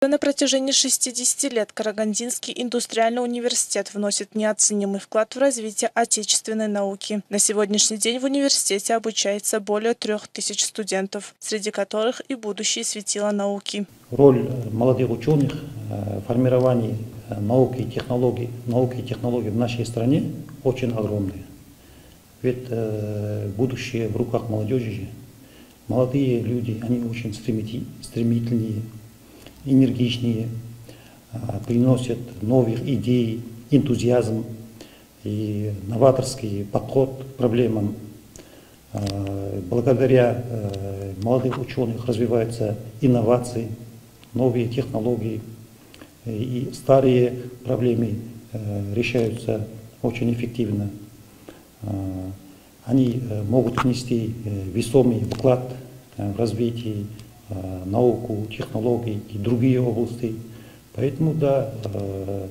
На протяжении 60 лет Карагандинский индустриальный университет вносит неоценимый вклад в развитие отечественной науки. На сегодняшний день в университете обучается более трех тысяч студентов, среди которых и будущие светила науки. Роль э, молодых ученых э, в формировании э, науки и технологий, науки и технологий в нашей стране очень огромная. Ведь будущее в руках молодежи. Молодые люди, они очень стремительные, энергичнее, а, приносят новых идей, энтузиазм и новаторский подход к проблемам. А, благодаря а, молодых ученых развиваются инновации, новые технологии, и старые проблемы решаются очень эффективно. Они могут внести весомый вклад в развитие Э, науку, технологии и другие области. Поэтому, да, э,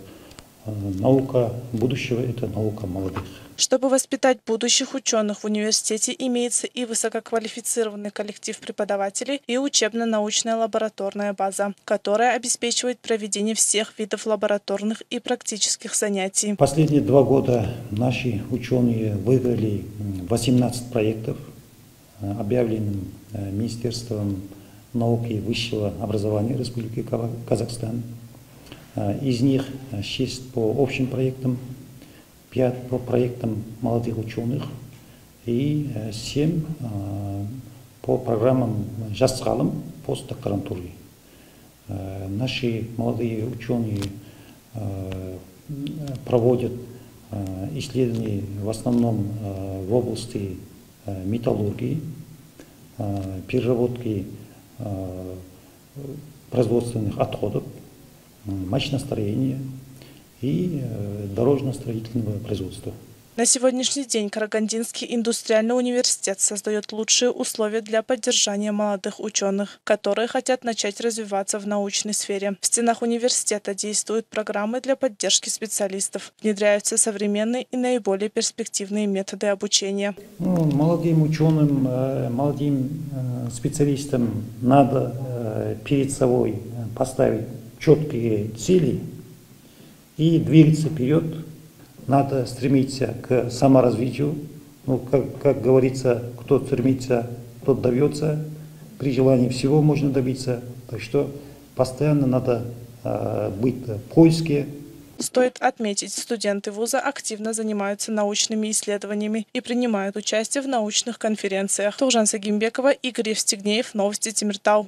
э, наука будущего – это наука молодых. Чтобы воспитать будущих ученых в университете, имеется и высококвалифицированный коллектив преподавателей, и учебно-научная лабораторная база, которая обеспечивает проведение всех видов лабораторных и практических занятий. Последние два года наши ученые выиграли 18 проектов, объявленных Министерством науки и высшего образования Республики Казахстан. А, из них 6 по общим проектам, 5 по проектам молодых ученых и 7 а, по программам жас ғалым постдокторантуры. А, наши молодые ученые проводят исследования в основном в области металлургии, переработки производственных отходов, машиностроения и э, дорожно-строительного производства. На сегодняшний день Карагандинский индустриальный университет создает лучшие условия для поддержания молодых ученых, которые хотят начать развиваться в научной сфере. В стенах университета действуют программы для поддержки специалистов. Внедряются современные и наиболее перспективные методы обучения. Ну, молодым ученым, э, молодым э, специалистам надо э, перед собой поставить четкие цели и двигаться вперед надо стремиться к саморазвитию. Ну, как, как говорится, кто стремится, тот добьется. При желании всего можно добиться. Так что постоянно надо э, быть в поиске. Стоит отметить, студенты вуза активно занимаются научными исследованиями и принимают участие в научных конференциях. Туржан Сагимбекова, Игорь Евстигнеев, Новости Тимиртау.